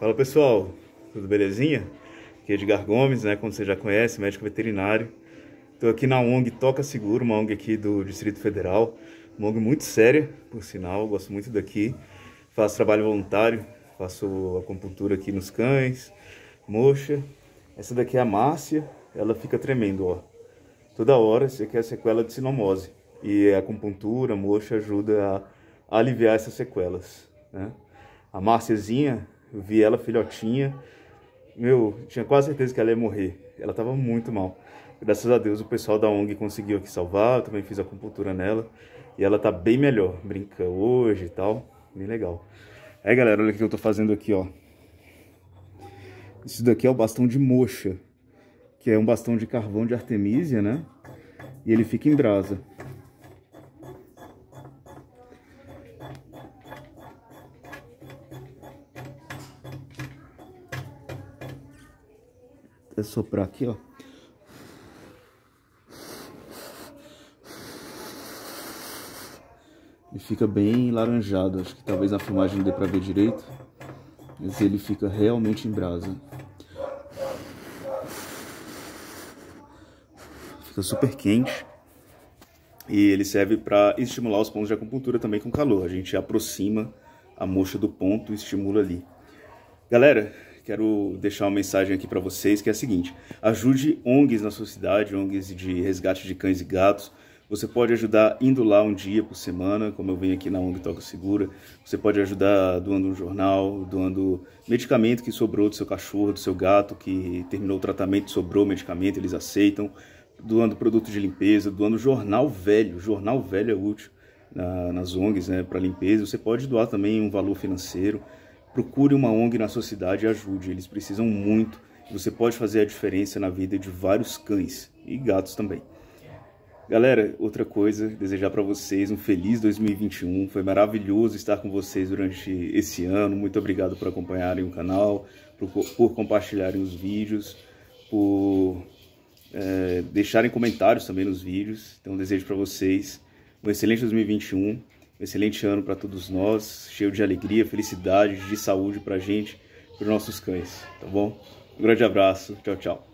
Fala pessoal, tudo belezinha? Aqui é Edgar Gomes, né, como você já conhece, médico veterinário. Estou aqui na ONG Toca Seguro, uma ONG aqui do Distrito Federal, uma ONG muito séria, por sinal, gosto muito daqui. Faço trabalho voluntário, faço acupuntura aqui nos cães, moxa. Essa daqui é a Márcia, ela fica tremendo, ó. Toda hora, isso aqui é a sequela de sinomose. E a acupuntura, moxa, ajuda a aliviar essas sequelas, né? A Márciazinha, vi ela filhotinha, meu, tinha quase certeza que ela ia morrer. Ela estava muito mal. Graças a Deus o pessoal da ONG conseguiu aqui salvar, eu também fiz a acupuntura nela. E ela tá bem melhor, brinca hoje e tal, bem legal. Aí galera, olha o que eu tô fazendo aqui, ó. Isso daqui é o bastão de moxa, que é um bastão de carvão de artemisia, né? E ele fica em brasa. Soprar aqui, ó. Ele fica bem laranjado, acho que talvez na filmagem não dê pra ver direito. Mas ele fica realmente em brasa. Fica super quente. E ele serve para estimular os pontos de acupuntura também com calor. A gente aproxima a mocha do ponto e estimula ali. Galera, quero deixar uma mensagem aqui para vocês que é a seguinte: ajude ONGs na sua cidade, ONGs de resgate de cães e gatos. Você pode ajudar indo lá um dia por semana, como eu venho aqui na ONG Toca Segura. Você pode ajudar doando um jornal, doando medicamento que sobrou do seu cachorro, do seu gato, que terminou o tratamento, sobrou medicamento, eles aceitam. Doando produto de limpeza, doando jornal velho. Jornal velho é útil na, nas ONGs né, para limpeza. Você pode doar também um valor financeiro. Procure uma ONG na sua cidade e ajude. Eles precisam muito. Você pode fazer a diferença na vida de vários cães e gatos também. Galera, outra coisa, desejar para vocês um feliz 2021. Foi maravilhoso estar com vocês durante esse ano. Muito obrigado por acompanharem o canal, por, por compartilharem os vídeos, por é, deixarem comentários também nos vídeos. Então, desejo para vocês um excelente 2021, um excelente ano para todos nós, cheio de alegria, felicidade, de saúde para a gente, para os nossos cães, tá bom? Um grande abraço, tchau, tchau.